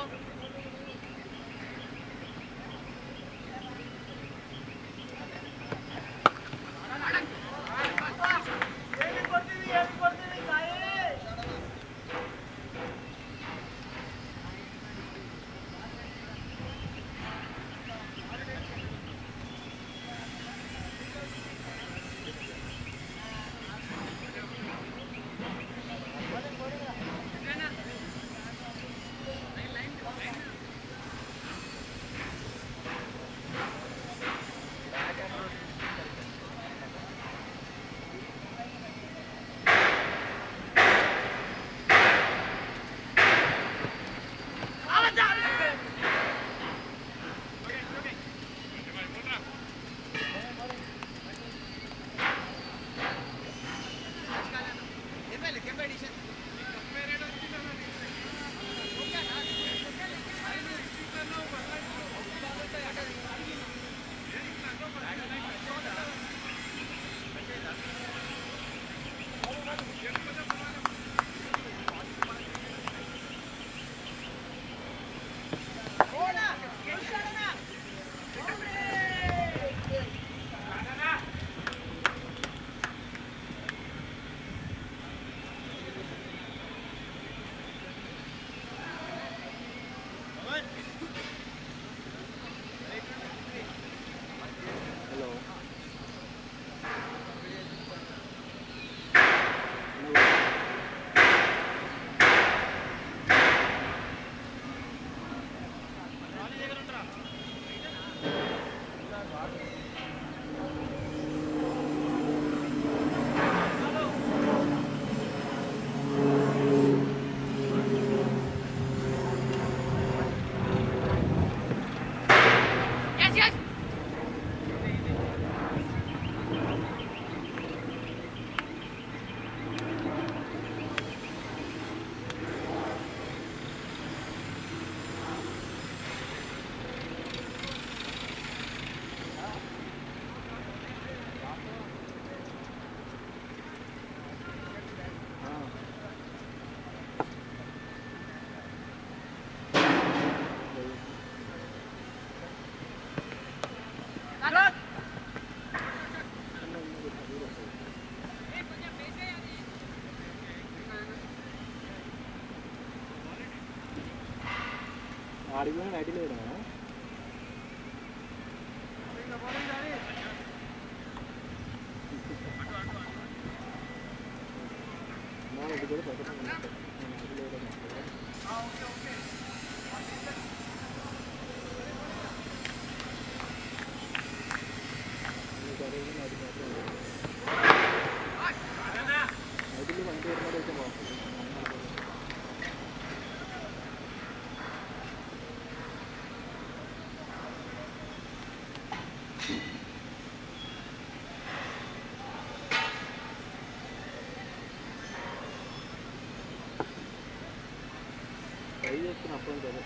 long. හරි ගුණ වැඩිලා එනවා. நான் போயிட்டு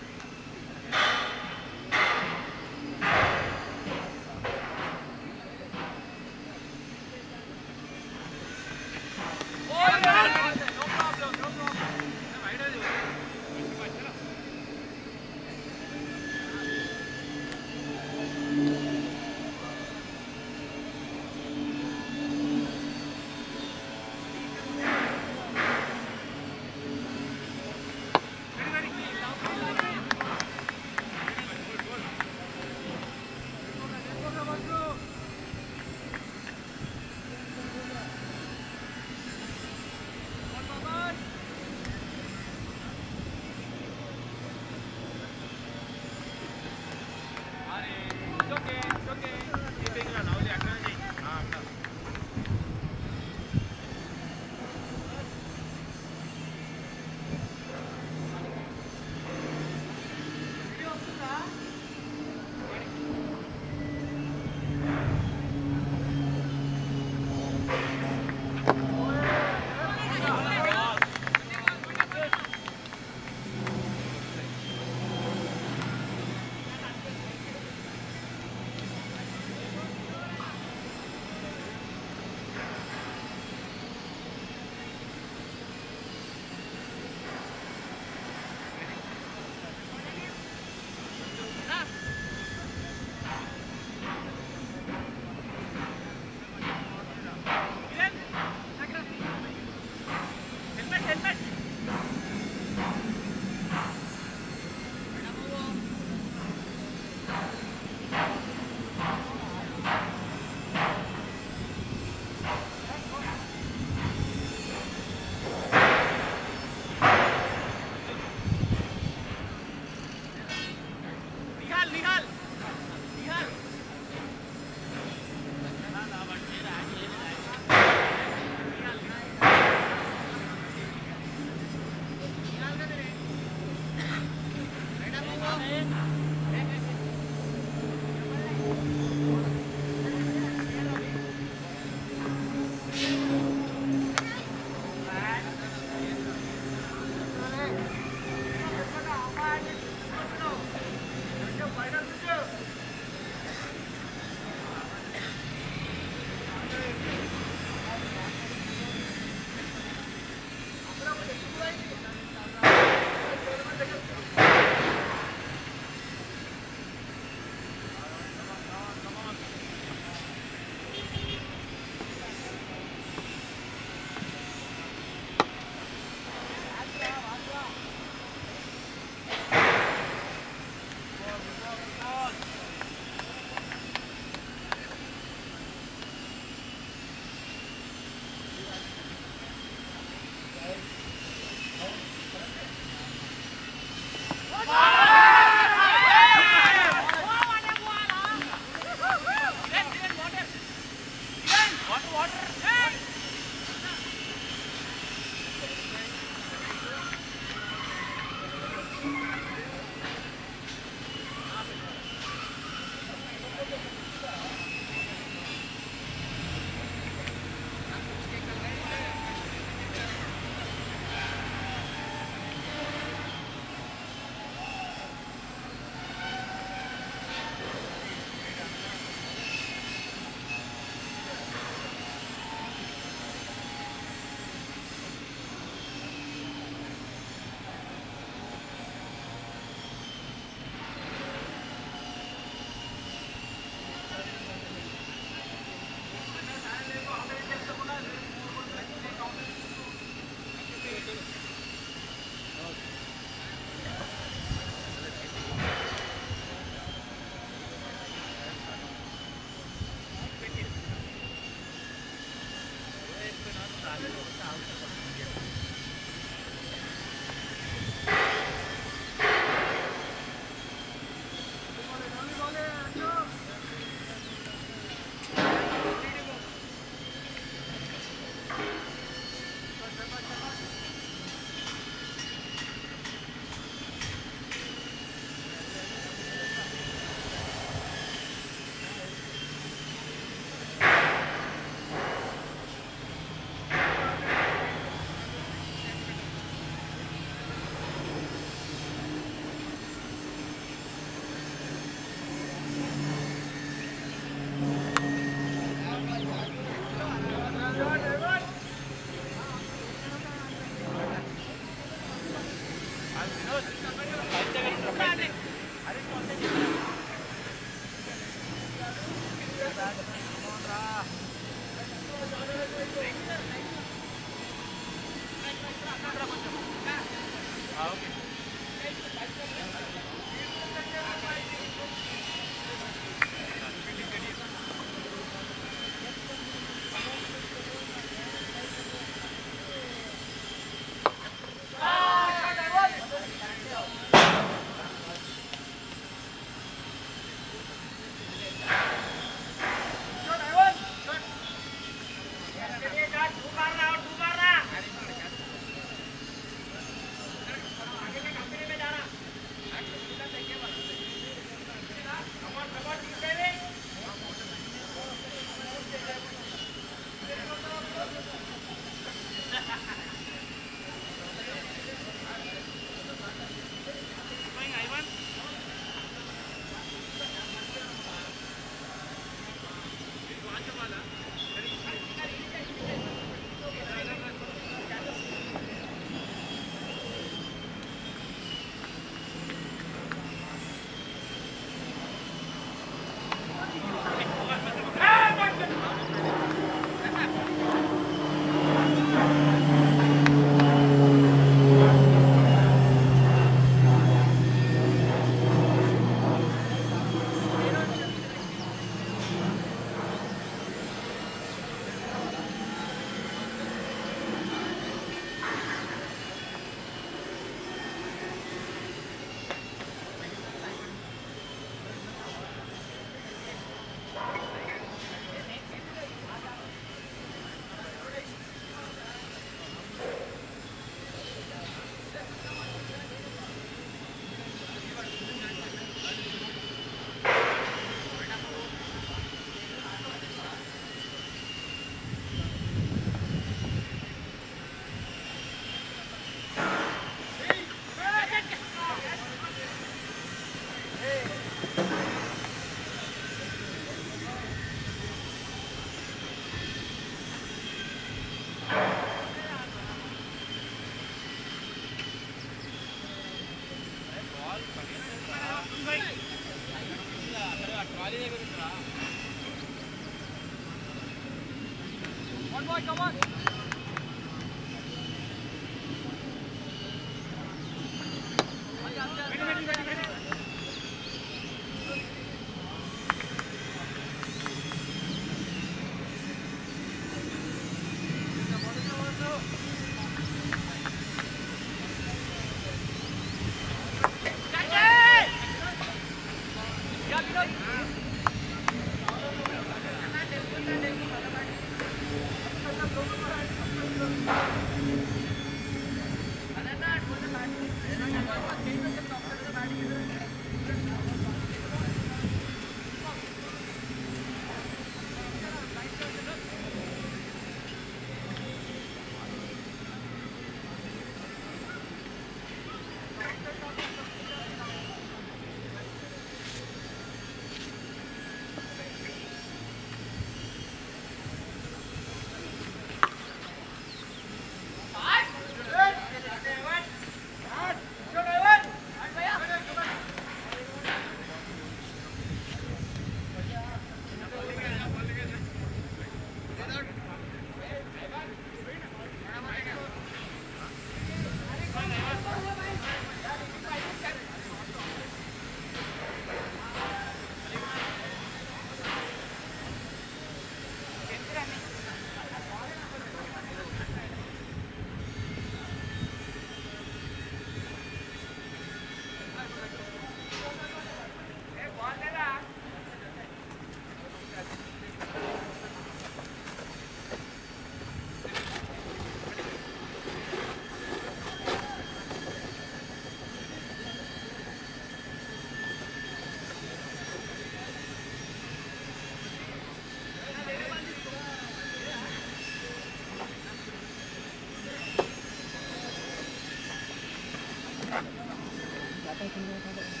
under the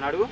largo.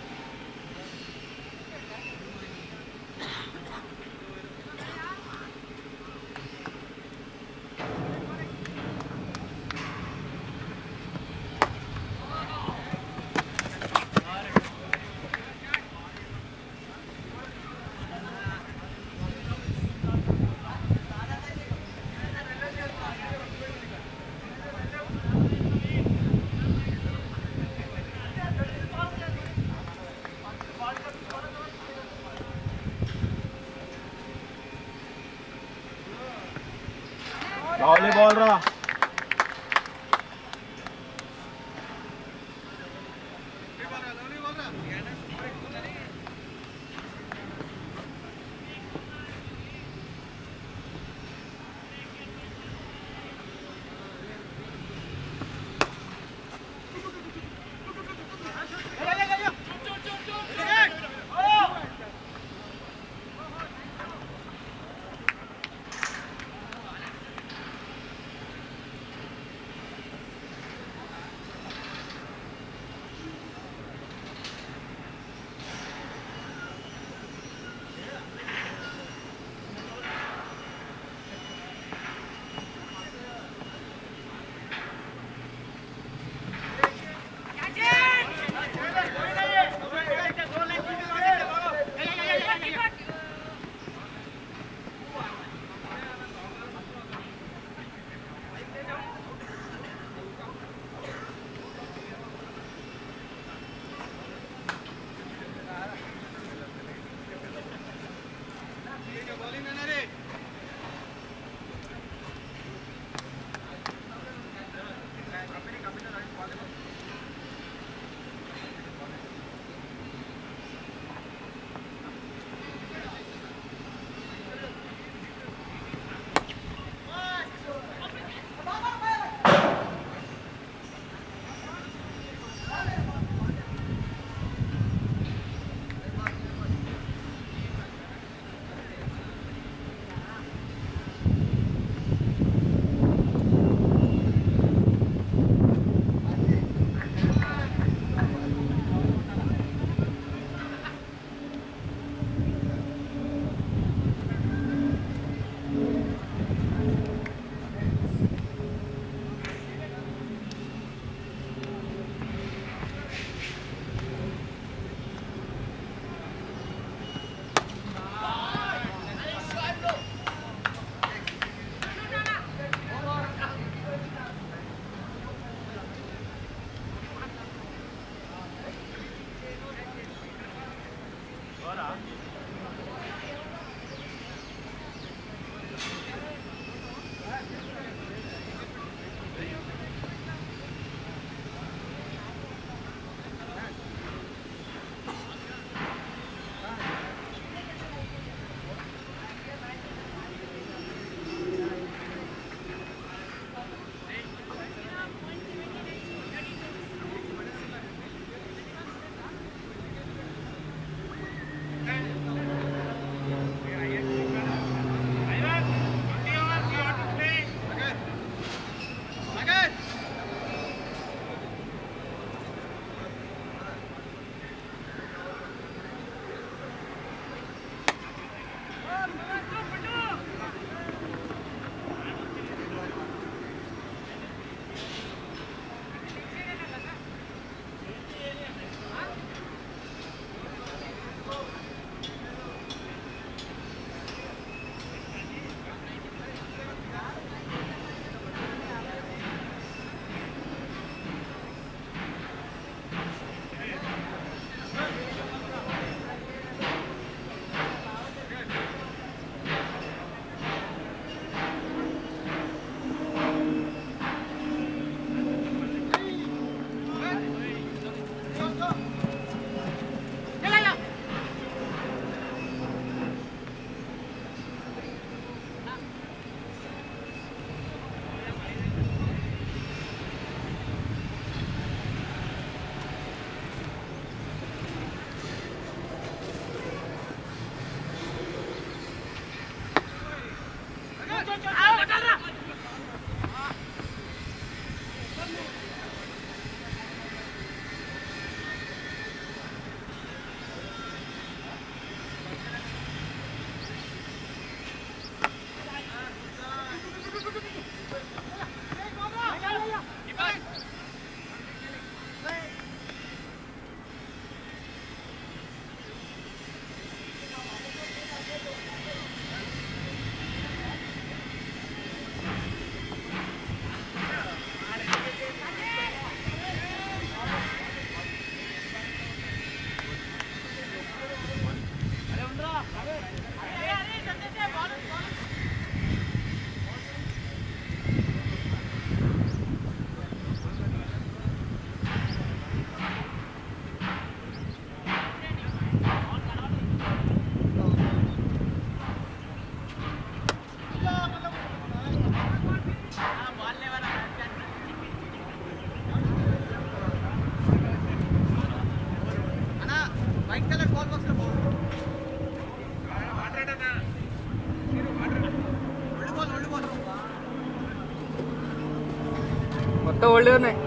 ഗോൾഡ് തന്നെ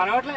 పనవట్లే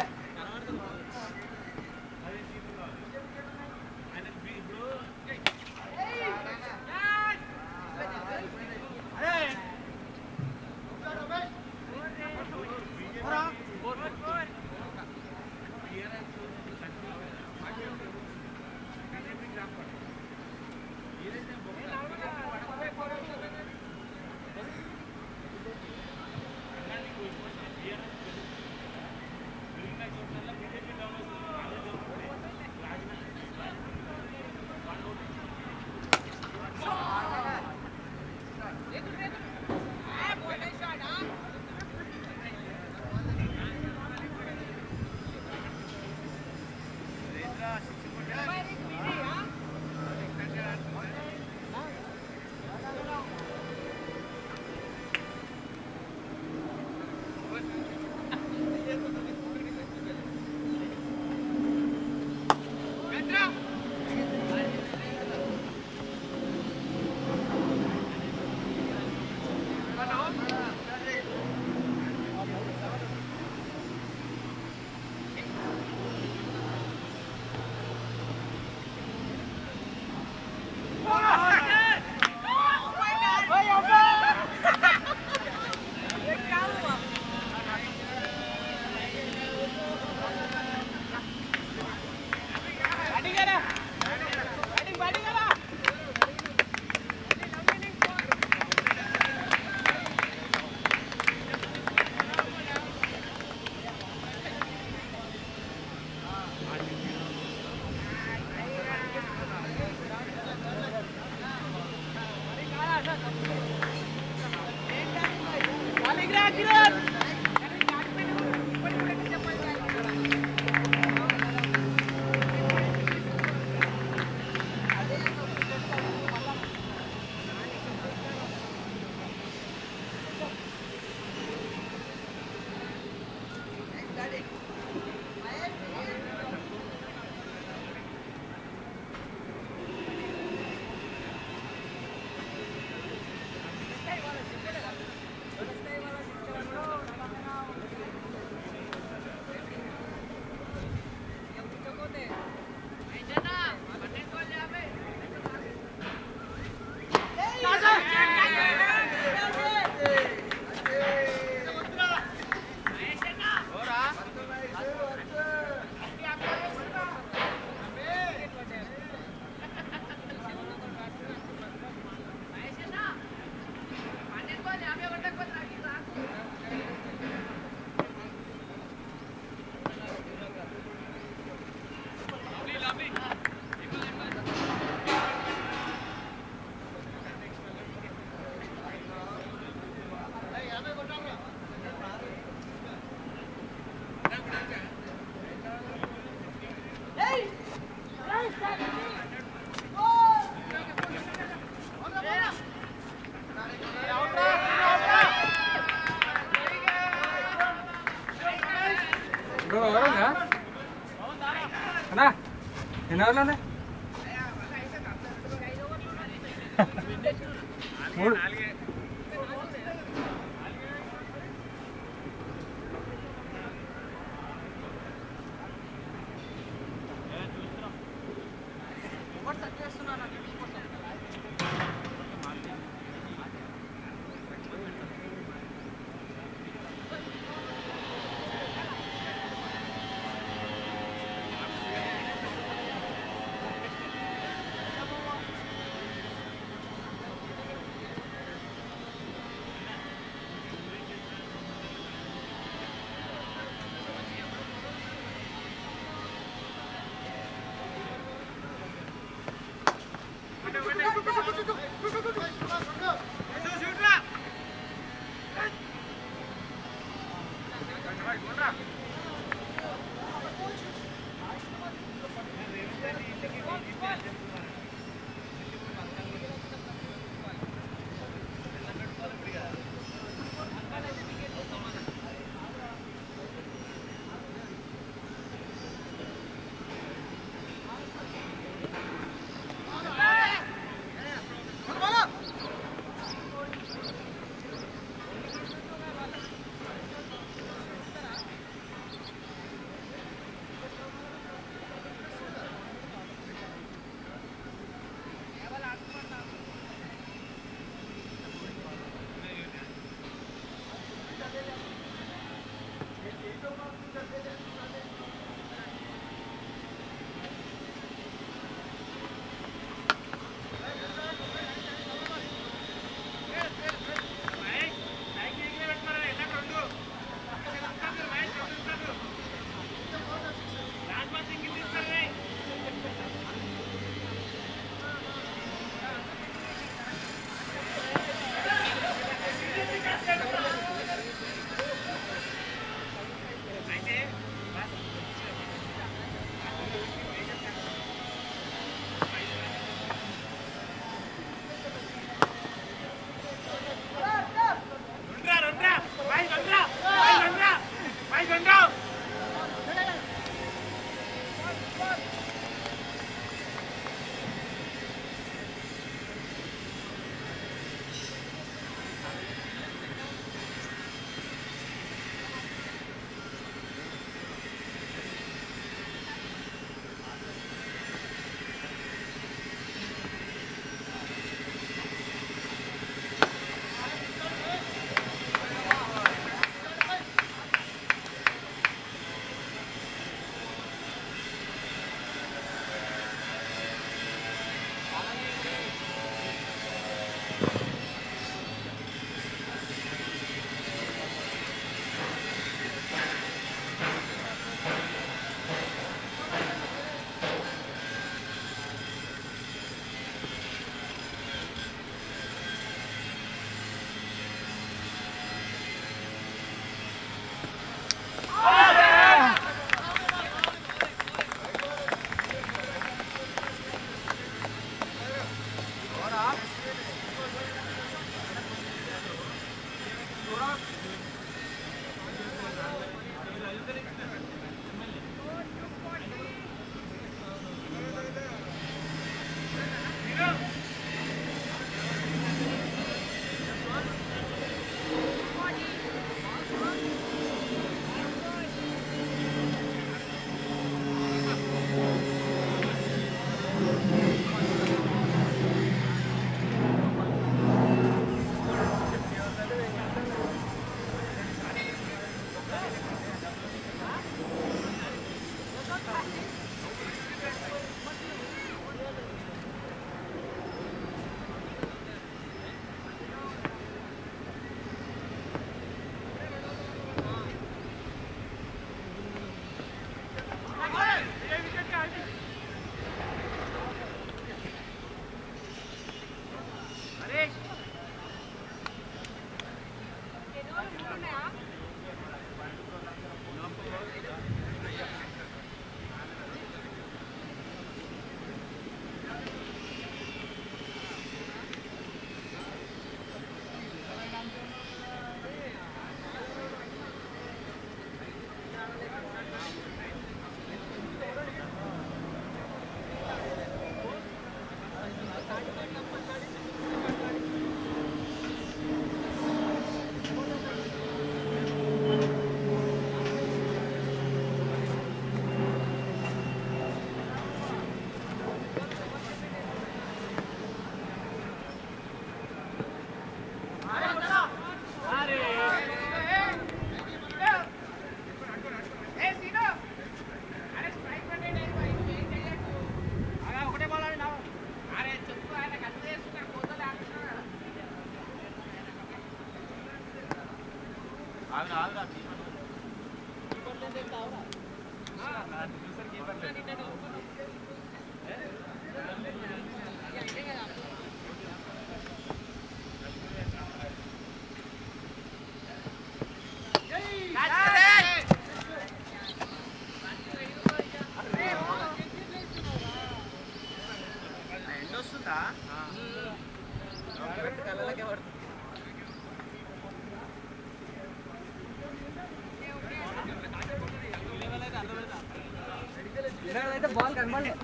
Dragon Ball.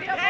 Yeah.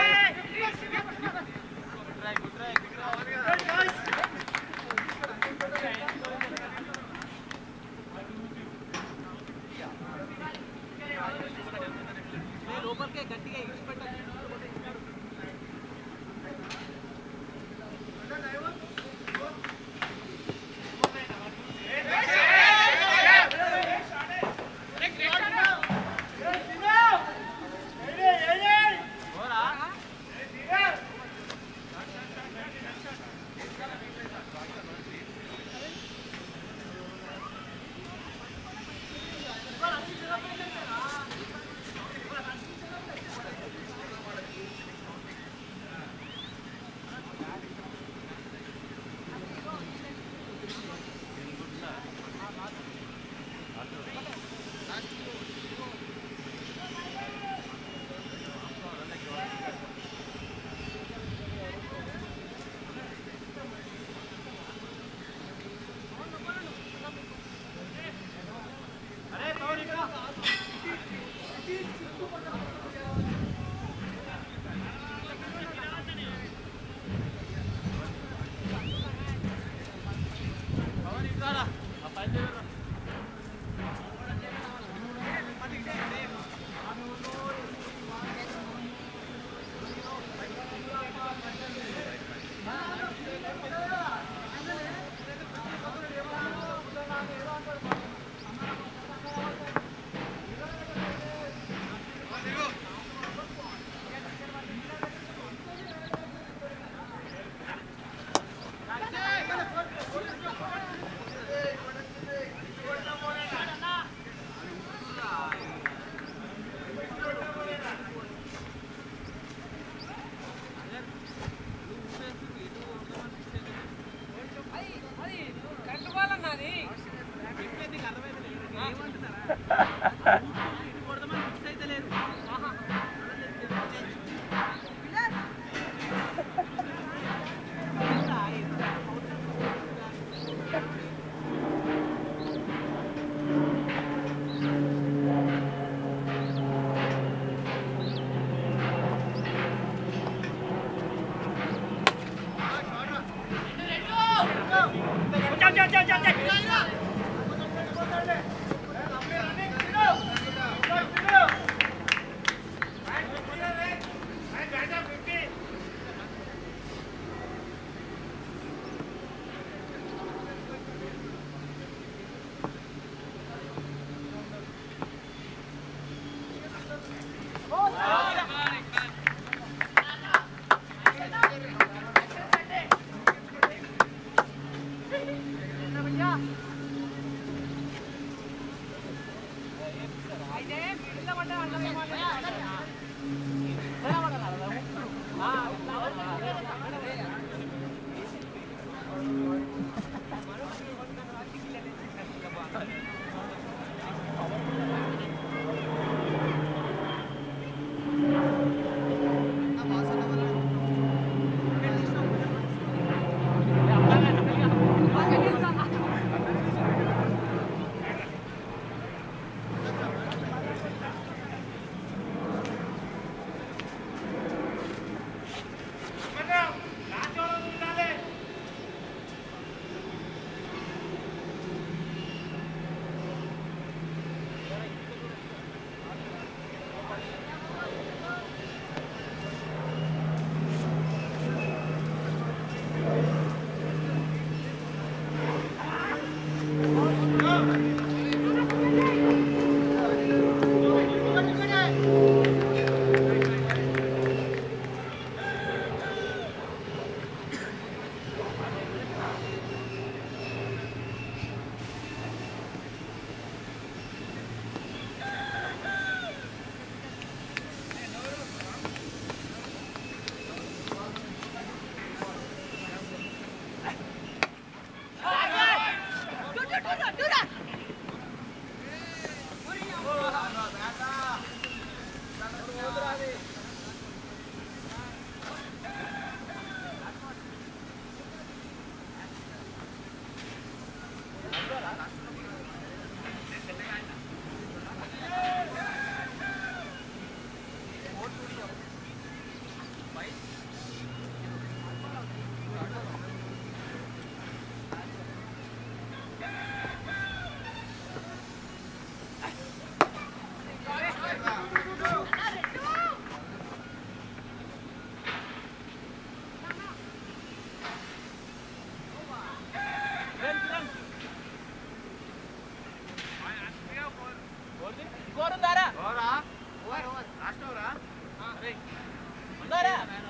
Let up!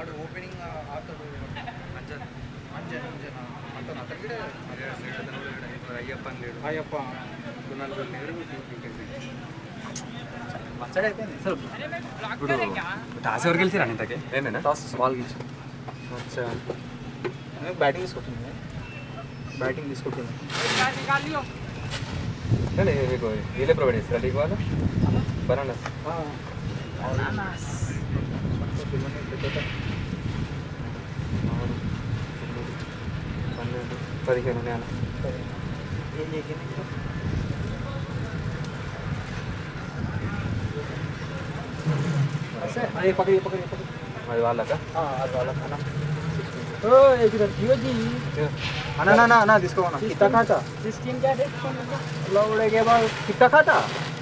ఆడు ఓపెనింగ్ ఆడతాడు అంజన్ అంజన్ అంజన్ అతను అతను కూడా అయ్యప్ప అని లేడు అయ్యప్ప నలుగురు లేరు మచ్చడి అయిపోయింది ఇప్పుడు టాస్ ఎవరు గెలిచారు ఇంతకి ఏమేనా టాస్ స్మాల్ గెలిచి అచ్చా బ్యాటింగ్ తీసుకుంటుంది బ్యాటింగ్ తీసుకుంటుంది అంటే మీకు వీళ్ళే ప్రొవైడ్ చేస్తారా లీగ్ వాళ్ళు బనానాస్ ఆరు తొమ్మిది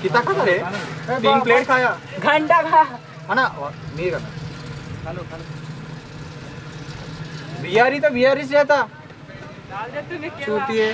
खाता खाता रे प्लेट खाया घंटा खा अना बिहारी तो बिहारी से आता। डाल दे तूने चूती है।